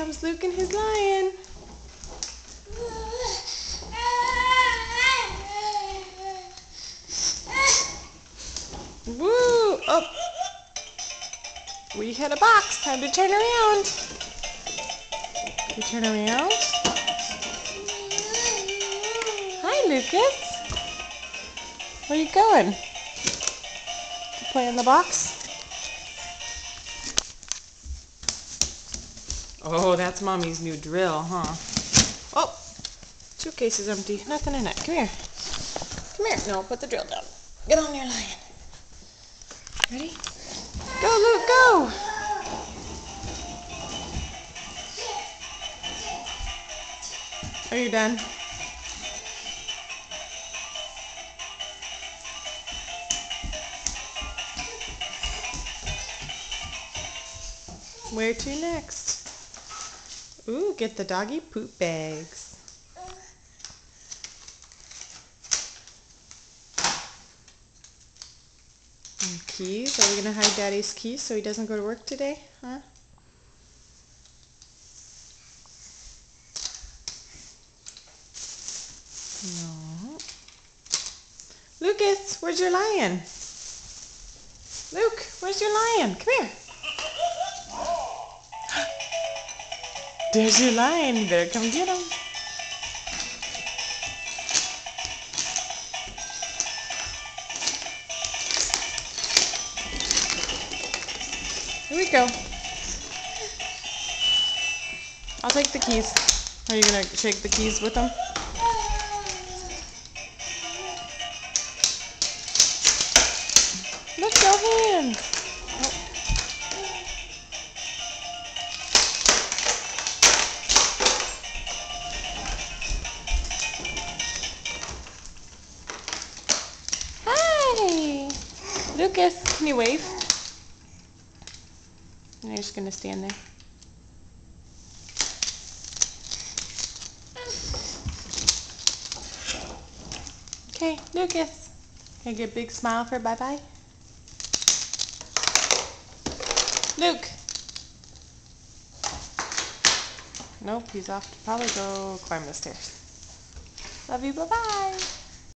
comes Luke and his lion. Woo! Oh! We hit a box. Time to turn around. You turn around. Hi, Lucas. Where are you going? To play in the box? Oh, that's mommy's new drill, huh? Oh, suitcase is empty. Nothing in it. Come here. Come here. No, put the drill down. Get on your lion. Ready? Go, Luke, go! Are you done? Where to next? Ooh, get the doggy poop bags. And keys. Are we going to hide Daddy's keys so he doesn't go to work today? Huh? No. Lucas, where's your lion? Luke, where's your lion? Come here. There's your lion. Better come get him. Here we go. I'll take the keys. Are you to shake the keys with them? Look, no hands. Lucas, can you wave? And you're just gonna stand there. Okay, Lucas. Can I get a big smile for bye-bye? Luke! Nope, he's off to probably go climb the stairs. Love you, bye-bye!